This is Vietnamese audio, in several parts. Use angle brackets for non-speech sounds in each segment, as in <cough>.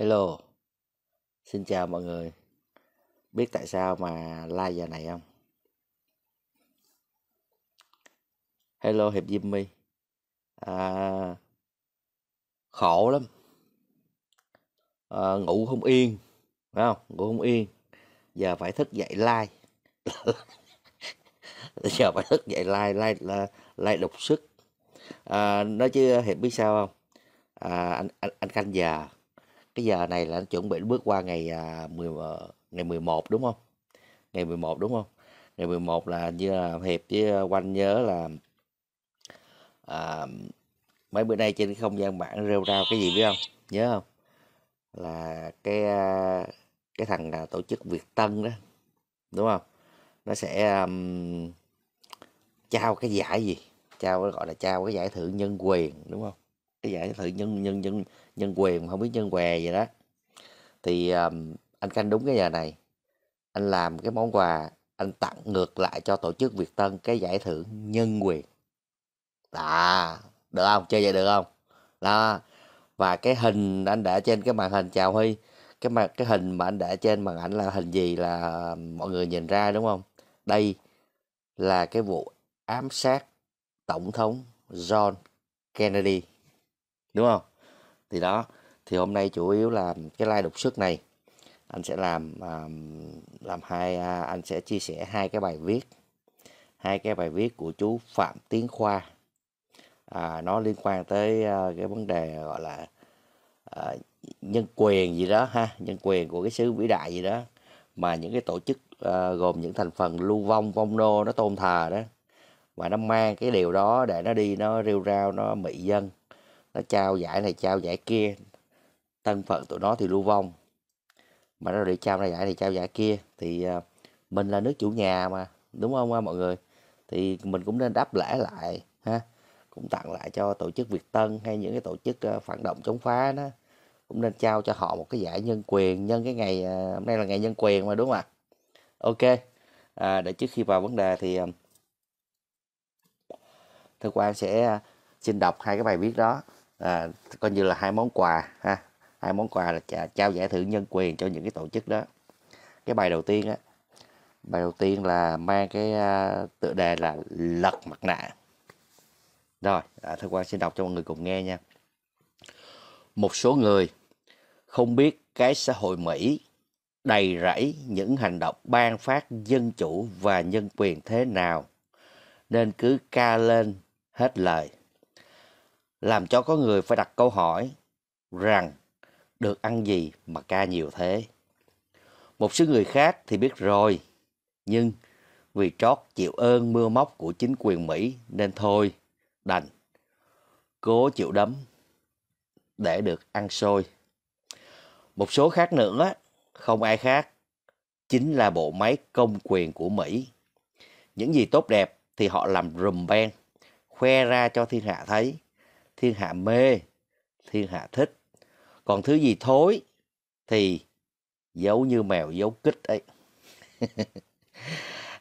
Hello, xin chào mọi người. Biết tại sao mà like giờ này không? Hello Hiệp Jimmy. À, khổ lắm. À, ngủ không yên, phải không? Ngủ không yên. Giờ phải thức dậy like. <laughs> giờ phải thức dậy like, like là like đục sức. À, nói chứ Hiệp biết sao không? À, anh anh anh canh giờ cái giờ này là anh chuẩn bị bước qua ngày à, 10 ờ, ngày 11 đúng không? Ngày 11 đúng không? Ngày 11 là như là Hiệp với ờ, Quanh nhớ là à, mấy bữa nay trên không gian mạng rêu rao cái gì biết không? Nhớ không? Là cái à, cái thằng là tổ chức Việt Tân đó, đúng không? Nó sẽ um, trao cái giải gì? Trao gọi là trao cái giải thưởng nhân quyền đúng không? Cái giải thưởng nhân nhân nhân nhân quyền không biết nhân què gì đó. Thì um, anh canh đúng cái giờ này. Anh làm cái món quà anh tặng ngược lại cho tổ chức Việt Tân cái giải thưởng nhân quyền à được không? Chơi vậy được không? Đó và cái hình anh để trên cái màn hình chào Huy. Cái mà cái hình mà anh để trên màn ảnh là hình gì là mọi người nhìn ra đúng không? Đây là cái vụ ám sát tổng thống John Kennedy đúng không? Thì đó thì hôm nay chủ yếu là cái like đột xuất này. Anh sẽ làm làm hai à, anh sẽ chia sẻ hai cái bài viết. Hai cái bài viết của chú Phạm Tiến Khoa. À, nó liên quan tới à, cái vấn đề gọi là à, nhân quyền gì đó ha nhân quyền của cái xứ vĩ đại gì đó. Mà những cái tổ chức à, gồm những thành phần lưu vong vong nô nó tôn thờ đó. Và nó mang cái điều đó để nó đi nó rêu rao nó mị dân nó trao giải này trao giải kia. Thân phận tụi nó thì lưu vong. Mà nó để trao này giải này trao giải kia thì à, mình là nước chủ nhà mà đúng không à, mọi người? Thì mình cũng nên đáp lễ lại ha. Cũng tặng lại cho tổ chức Việt Tân hay những cái tổ chức à, phản động chống phá đó. Cũng nên trao cho họ một cái giải nhân quyền nhân cái ngày hôm nay là ngày nhân quyền mà đúng không ạ? Ok. À, để trước khi vào vấn đề thì thưa quan sẽ xin đọc hai cái bài viết đó à, coi như là hai món quà ha. Hai món quà là trao giải thưởng nhân quyền cho những cái tổ chức đó. Cái bài đầu tiên á bài đầu tiên là mang cái uh, tựa đề là lật mặt nạ. Rồi à, thưa quan xin đọc cho mọi người cùng nghe nha. Một số người không biết cái xã hội mỹ đầy rẫy những hành động ban phát dân chủ và nhân quyền thế nào nên cứ ca lên hết lời làm cho có người phải đặt câu hỏi rằng được ăn gì mà ca nhiều thế. Một số người khác thì biết rồi, nhưng vì trót chịu ơn mưa móc của chính quyền Mỹ nên thôi, đành. Cố chịu đấm để được ăn sôi. Một số khác nữa, không ai khác, chính là bộ máy công quyền của Mỹ. Những gì tốt đẹp thì họ làm rùm beng, khoe ra cho thiên hạ thấy. Thiên hạ mê, thiên hạ thích còn thứ gì thối thì giấu như mèo giấu kích ấy. <laughs>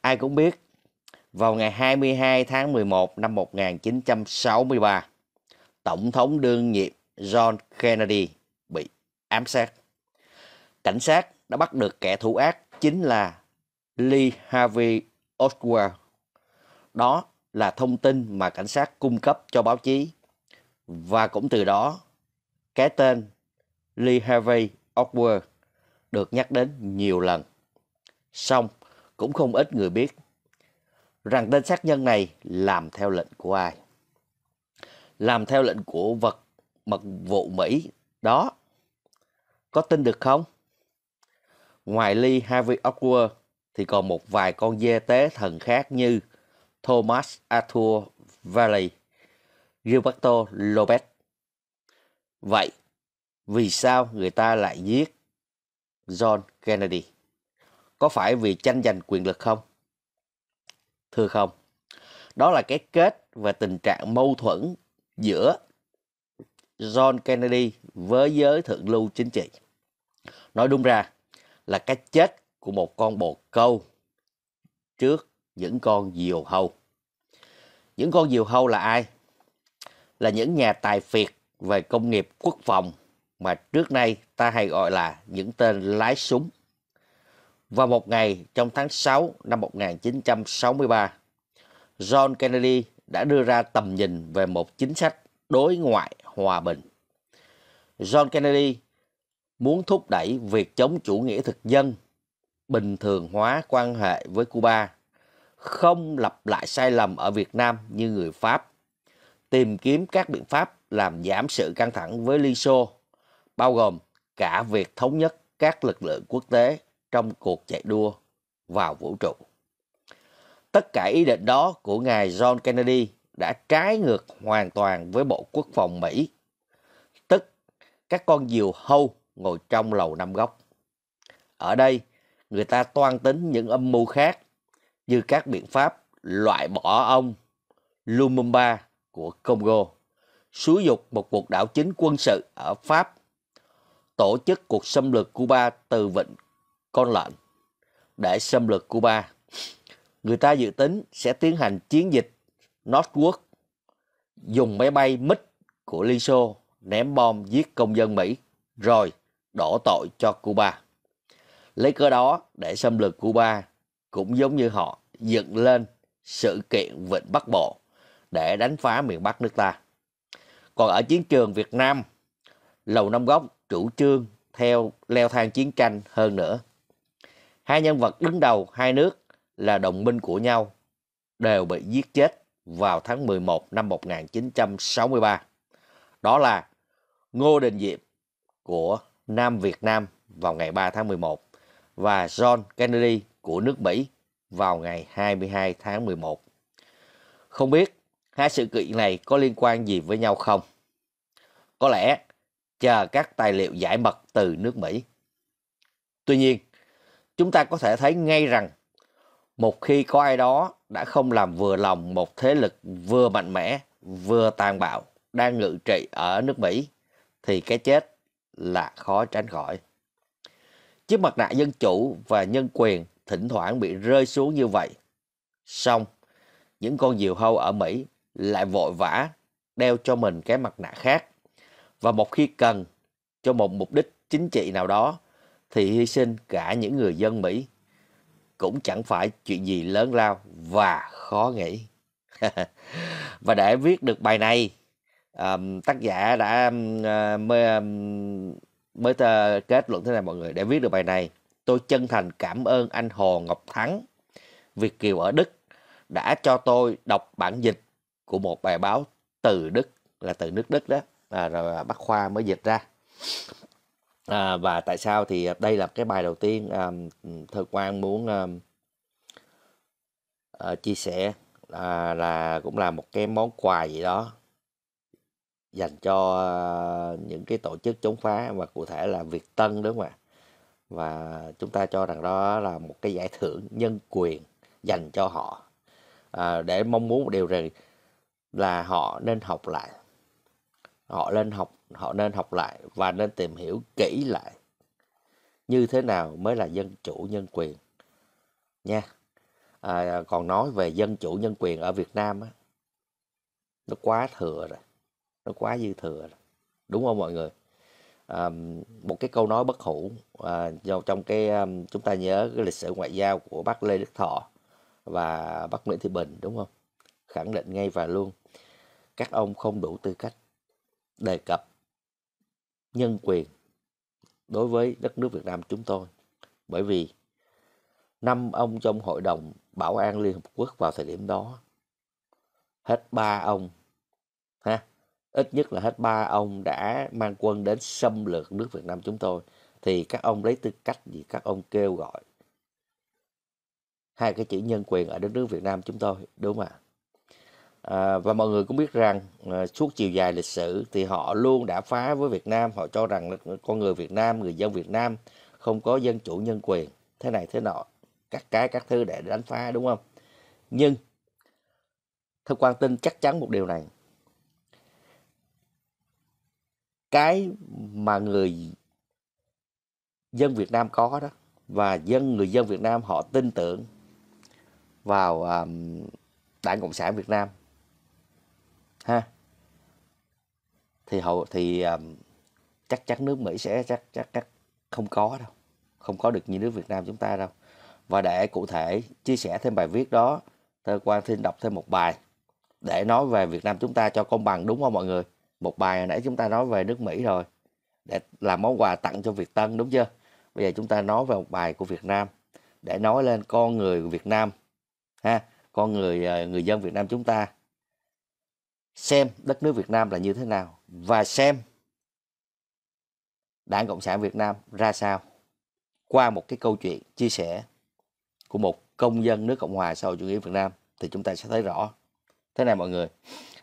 Ai cũng biết, vào ngày 22 tháng 11 năm 1963, Tổng thống đương nhiệm John Kennedy bị ám sát. Cảnh sát đã bắt được kẻ thủ ác chính là Lee Harvey Oswald. Đó là thông tin mà cảnh sát cung cấp cho báo chí và cũng từ đó cái tên Lee Harvey Oswald được nhắc đến nhiều lần. Song cũng không ít người biết rằng tên sát nhân này làm theo lệnh của ai. Làm theo lệnh của vật mật vụ Mỹ đó. Có tin được không? Ngoài Lee Harvey Oswald thì còn một vài con dê tế thần khác như Thomas Arthur Valley, Gilberto Lopez. Vậy, vì sao người ta lại giết John Kennedy? Có phải vì tranh giành quyền lực không? Thưa không. Đó là cái kết và tình trạng mâu thuẫn giữa John Kennedy với giới thượng lưu chính trị. Nói đúng ra là cái chết của một con bồ câu trước những con diều hâu. Những con diều hâu là ai? Là những nhà tài phiệt về công nghiệp quốc phòng mà trước nay ta hay gọi là những tên lái súng. Vào một ngày trong tháng 6 năm 1963, John Kennedy đã đưa ra tầm nhìn về một chính sách đối ngoại hòa bình. John Kennedy muốn thúc đẩy việc chống chủ nghĩa thực dân, bình thường hóa quan hệ với Cuba, không lặp lại sai lầm ở Việt Nam như người Pháp, tìm kiếm các biện pháp làm giảm sự căng thẳng với Liên Xô, bao gồm cả việc thống nhất các lực lượng quốc tế trong cuộc chạy đua vào vũ trụ. Tất cả ý định đó của ngài John Kennedy đã trái ngược hoàn toàn với Bộ Quốc phòng Mỹ, tức các con diều hâu ngồi trong lầu năm góc. Ở đây, người ta toan tính những âm mưu khác như các biện pháp loại bỏ ông Lumumba của Congo, xúi dục một cuộc đảo chính quân sự ở Pháp, tổ chức cuộc xâm lược Cuba từ vịnh Con Lợn để xâm lược Cuba. Người ta dự tính sẽ tiến hành chiến dịch Northwood, dùng máy bay MiG của Liên Xô ném bom giết công dân Mỹ, rồi đổ tội cho Cuba. Lấy cơ đó để xâm lược Cuba cũng giống như họ dựng lên sự kiện Vịnh Bắc Bộ để đánh phá miền Bắc nước ta. Còn ở chiến trường Việt Nam, Lầu Năm Góc chủ trương theo leo thang chiến tranh hơn nữa. Hai nhân vật đứng đầu hai nước là đồng minh của nhau đều bị giết chết vào tháng 11 năm 1963. Đó là Ngô Đình Diệm của Nam Việt Nam vào ngày 3 tháng 11 và John Kennedy của nước Mỹ vào ngày 22 tháng 11. Không biết hai sự kiện này có liên quan gì với nhau không? Có lẽ chờ các tài liệu giải mật từ nước Mỹ. Tuy nhiên, chúng ta có thể thấy ngay rằng một khi có ai đó đã không làm vừa lòng một thế lực vừa mạnh mẽ vừa tàn bạo đang ngự trị ở nước Mỹ thì cái chết là khó tránh khỏi. Chiếc mặt nạ dân chủ và nhân quyền thỉnh thoảng bị rơi xuống như vậy. Xong, những con diều hâu ở Mỹ lại vội vã đeo cho mình cái mặt nạ khác. Và một khi cần cho một mục đích chính trị nào đó thì hy sinh cả những người dân Mỹ cũng chẳng phải chuyện gì lớn lao và khó nghĩ. <laughs> và để viết được bài này, um, tác giả đã uh, mới um, mới kết luận thế này mọi người để viết được bài này tôi chân thành cảm ơn anh Hồ Ngọc Thắng Việt Kiều ở Đức đã cho tôi đọc bản dịch của một bài báo từ Đức là từ nước Đức đó. À, rồi à, bác Khoa mới dịch ra. À, và tại sao thì đây là cái bài đầu tiên à, thơ quan muốn à, à, chia sẻ à, là cũng là một cái món quà gì đó dành cho à, những cái tổ chức chống phá và cụ thể là Việt Tân đúng không ạ? Và chúng ta cho rằng đó là một cái giải thưởng nhân quyền dành cho họ. À, để mong muốn một điều rằng là họ nên học lại. Họ nên học họ nên học lại và nên tìm hiểu kỹ lại như thế nào mới là dân chủ nhân quyền. Nha à, còn nói về dân chủ nhân quyền ở Việt Nam á nó quá thừa rồi nó quá dư thừa rồi. Đúng không mọi người? À, một cái câu nói bất hủ à, trong cái à, chúng ta nhớ cái lịch sử ngoại giao của bác Lê Đức Thọ và bác Nguyễn Thị Bình đúng không? Khẳng định ngay và luôn các ông không đủ tư cách đề cập nhân quyền đối với đất nước Việt Nam chúng tôi. Bởi vì năm ông trong hội đồng bảo an Liên Hợp Quốc vào thời điểm đó, hết ba ông, ha, ít nhất là hết ba ông đã mang quân đến xâm lược nước Việt Nam chúng tôi, thì các ông lấy tư cách gì? Các ông kêu gọi hai cái chữ nhân quyền ở đất nước Việt Nam chúng tôi, đúng không ạ? À, và mọi người cũng biết rằng à, suốt chiều dài lịch sử thì họ luôn đã phá với Việt Nam. Họ cho rằng con người Việt Nam người dân Việt Nam không có dân chủ nhân quyền. Thế này thế nọ các cái các thứ để đánh phá đúng không? Nhưng theo quan tin chắc chắn một điều này. Cái mà người dân Việt Nam có đó và dân người dân Việt Nam họ tin tưởng vào um, Đảng Cộng sản Việt Nam ha? Thì hậu thì um, chắc chắn nước Mỹ sẽ chắc chắc chắc không có đâu. Không có được như nước Việt Nam chúng ta đâu. Và để cụ thể chia sẻ thêm bài viết đó thơ quan xin đọc thêm một bài để nói về Việt Nam chúng ta cho công bằng đúng không mọi người? Một bài hồi nãy chúng ta nói về nước Mỹ rồi để làm món quà tặng cho Việt Tân đúng chưa? Bây giờ chúng ta nói về một bài của Việt Nam để nói lên con người Việt Nam ha? Con người à, người dân Việt Nam chúng ta xem đất nước Việt Nam là như thế nào và xem Đảng Cộng sản Việt Nam ra sao qua một cái câu chuyện chia sẻ của một công dân nước Cộng hòa xã hội chủ nghĩa Việt Nam thì chúng ta sẽ thấy rõ. Thế này mọi người,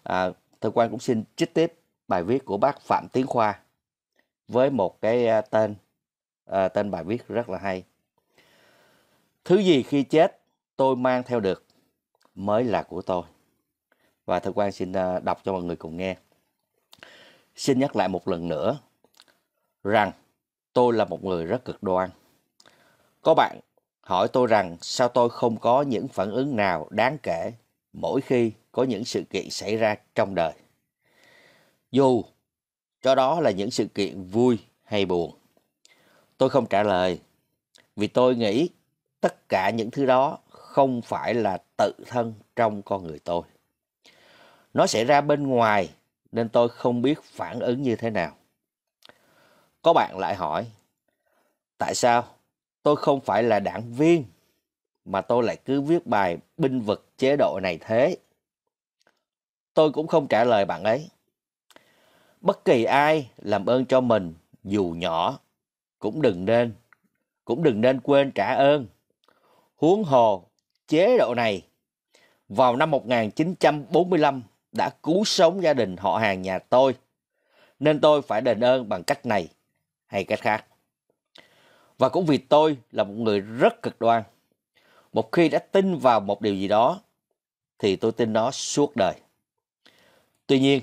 à, Thơ quan cũng xin trích tiếp bài viết của bác Phạm Tiến Khoa với một cái à, tên à, tên bài viết rất là hay. Thứ gì khi chết tôi mang theo được mới là của tôi. Và Thơ quan xin à, đọc cho mọi người cùng nghe. Xin nhắc lại một lần nữa rằng tôi là một người rất cực đoan. Có bạn hỏi tôi rằng sao tôi không có những phản ứng nào đáng kể mỗi khi có những sự kiện xảy ra trong đời. Dù cho đó là những sự kiện vui hay buồn. Tôi không trả lời vì tôi nghĩ tất cả những thứ đó không phải là tự thân trong con người tôi. Nó xảy ra bên ngoài nên tôi không biết phản ứng như thế nào. Có bạn lại hỏi, tại sao tôi không phải là đảng viên mà tôi lại cứ viết bài binh vực chế độ này thế? Tôi cũng không trả lời bạn ấy. Bất kỳ ai làm ơn cho mình dù nhỏ cũng đừng nên cũng đừng nên quên trả ơn. Huống hồ chế độ này vào năm 1945 đã cứu sống gia đình họ hàng nhà tôi nên tôi phải đền ơn bằng cách này hay cách khác. Và cũng vì tôi là một người rất cực đoan. Một khi đã tin vào một điều gì đó, thì tôi tin nó suốt đời. Tuy nhiên,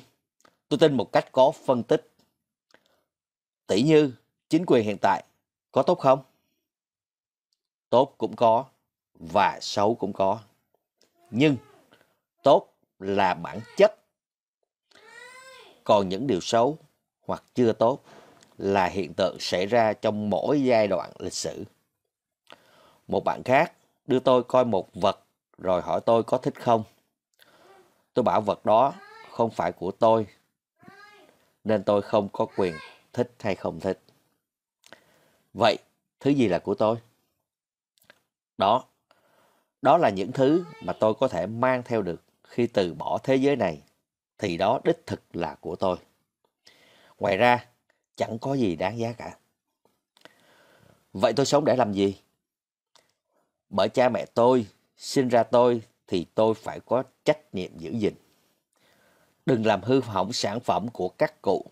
tôi tin một cách có phân tích. Tỷ như, chính quyền hiện tại có tốt không? Tốt cũng có, và xấu cũng có. Nhưng, tốt là bản chất. Còn những điều xấu hoặc chưa tốt là hiện tượng xảy ra trong mỗi giai đoạn lịch sử. Một bạn khác đưa tôi coi một vật rồi hỏi tôi có thích không. Tôi bảo vật đó không phải của tôi nên tôi không có quyền thích hay không thích. Vậy, thứ gì là của tôi? Đó, đó là những thứ mà tôi có thể mang theo được khi từ bỏ thế giới này thì đó đích thực là của tôi. Ngoài ra, chẳng có gì đáng giá cả. Vậy tôi sống để làm gì? Bởi cha mẹ tôi sinh ra tôi thì tôi phải có trách nhiệm giữ gìn. Đừng làm hư hỏng sản phẩm của các cụ,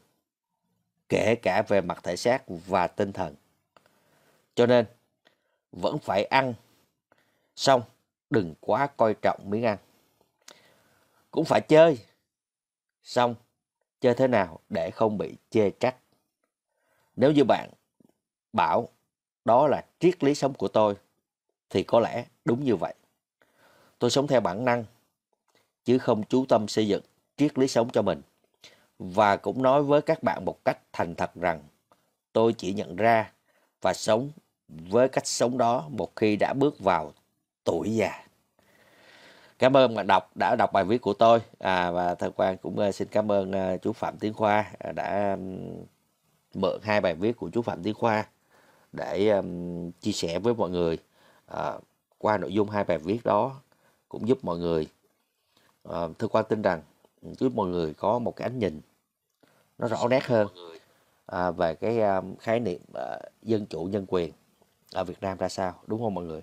kể cả về mặt thể xác và tinh thần. Cho nên, vẫn phải ăn, xong đừng quá coi trọng miếng ăn. Cũng phải chơi, xong chơi thế nào để không bị chê trách. Nếu như bạn bảo đó là triết lý sống của tôi, thì có lẽ đúng như vậy. Tôi sống theo bản năng, chứ không chú tâm xây dựng triết lý sống cho mình. Và cũng nói với các bạn một cách thành thật rằng tôi chỉ nhận ra và sống với cách sống đó một khi đã bước vào tuổi già. Cảm ơn bạn đọc đã đọc bài viết của tôi. À, và thật quan cũng ờ, xin cảm ơn ờ, chú Phạm Tiến Khoa à, đã mượn hai bài viết của chú Phạm Tiến Khoa để um, chia sẻ với mọi người. À, qua nội dung hai bài viết đó cũng giúp mọi người à, thưa quan tin rằng giúp mọi người có một cái ánh nhìn nó rõ nét hơn à, về cái um, khái niệm uh, dân chủ nhân quyền ở Việt Nam ra sao. Đúng không mọi người?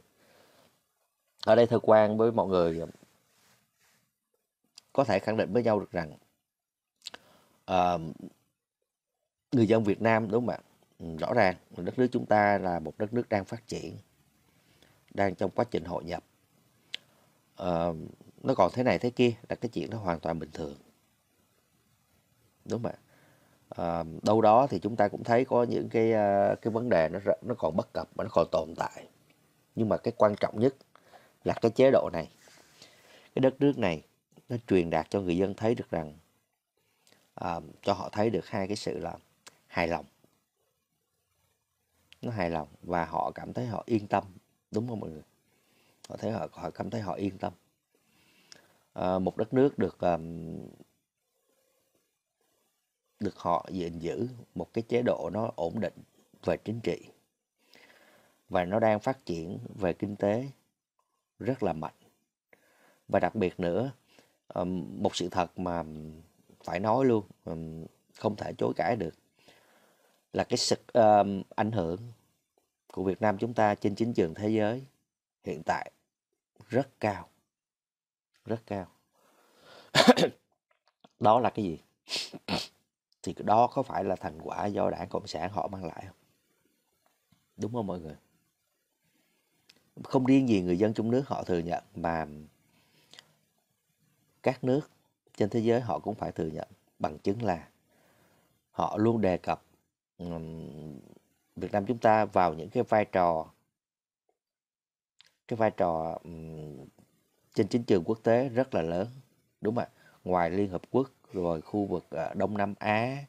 Ở đây thưa quan với mọi người có thể khẳng định với nhau được rằng uh, người dân Việt Nam đúng không ạ? Ừ, rõ ràng đất nước chúng ta là một đất nước đang phát triển, đang trong quá trình hội nhập. Uh, nó còn thế này thế kia là cái chuyện nó hoàn toàn bình thường. Đúng không ạ? Uh, đâu đó thì chúng ta cũng thấy có những cái uh, cái vấn đề nó nó còn bất cập và nó còn tồn tại. Nhưng mà cái quan trọng nhất là cái chế độ này, cái đất nước này nó truyền đạt cho người dân thấy được rằng à, cho họ thấy được hai cái sự là hài lòng. Nó hài lòng và họ cảm thấy họ yên tâm đúng không mọi người? Họ thấy họ họ cảm thấy họ yên tâm. À, một đất nước được um, được họ gìn giữ một cái chế độ nó ổn định về chính trị và nó đang phát triển về kinh tế rất là mạnh. Và đặc biệt nữa một sự thật mà phải nói luôn không thể chối cãi được là cái sự ảnh hưởng của Việt Nam chúng ta trên chính trường thế giới hiện tại rất cao rất cao. <coughs> Đó là cái gì? Thì đó có phải là thành quả do đảng cộng sản họ mang lại không? Đúng không mọi người? Không riêng gì người dân trong nước họ thừa nhận mà các nước trên thế giới họ cũng phải thừa nhận bằng chứng là họ luôn đề cập um, Việt Nam chúng ta vào những cái vai trò cái vai trò um, trên chính trường quốc tế rất là lớn đúng không ạ? Ngoài Liên Hợp Quốc rồi khu vực uh, Đông Nam Á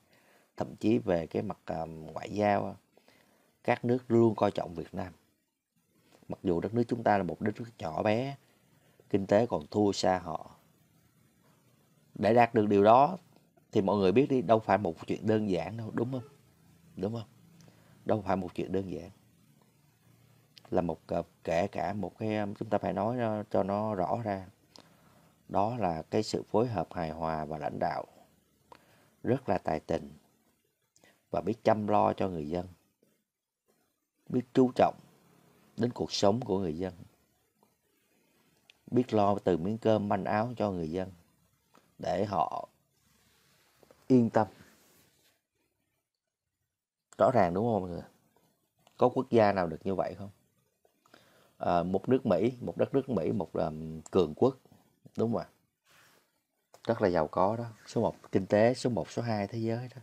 thậm chí về cái mặt um, ngoại giao các nước luôn coi trọng Việt Nam. Mặc dù đất nước chúng ta là một đất nước nhỏ bé kinh tế còn thua xa họ để đạt được điều đó, thì mọi người biết đi, đâu phải một chuyện đơn giản đâu, đúng không? Đúng không? Đâu phải một chuyện đơn giản. Là một ờ, kể cả một cái chúng ta phải nói cho nó rõ ra. Đó là cái sự phối hợp hài hòa và lãnh đạo. Rất là tài tình. Và biết chăm lo cho người dân. Biết chú trọng đến cuộc sống của người dân. Biết lo từ miếng cơm manh áo cho người dân để họ yên tâm. Rõ ràng đúng không mọi người? Có quốc gia nào được như vậy không? À, một nước mỹ một đất nước mỹ một um, cường quốc. Đúng không ạ? Rất là giàu có đó. Số một kinh tế số một số hai thế giới đó.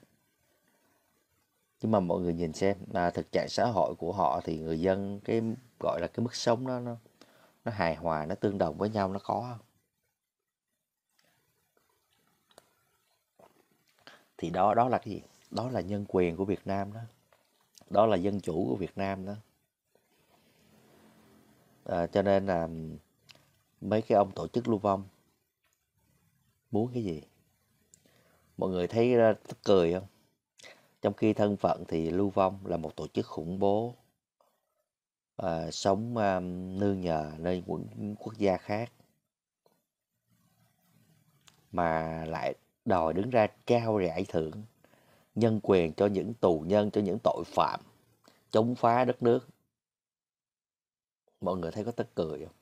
Nhưng mà mọi người nhìn xem là thực trạng xã hội của họ thì người dân cái gọi là cái mức sống đó nó nó hài hòa nó tương đồng với nhau nó có không? Thì đó đó là cái gì? Đó là nhân quyền của Việt Nam đó. Đó là dân chủ của Việt Nam đó. À, cho nên là mấy cái ông tổ chức lưu vong muốn cái gì? Mọi người thấy tức cười không? Trong khi thân phận thì lưu vong là một tổ chức khủng bố à, sống à, nương nhờ nơi những quốc gia khác. Mà lại đòi đứng ra trao giải thưởng, nhân quyền cho những tù nhân, cho những tội phạm, chống phá đất nước. Mọi người thấy có tức cười không?